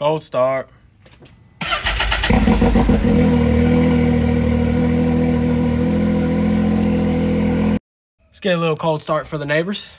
Cold start. Let's get a little cold start for the neighbors.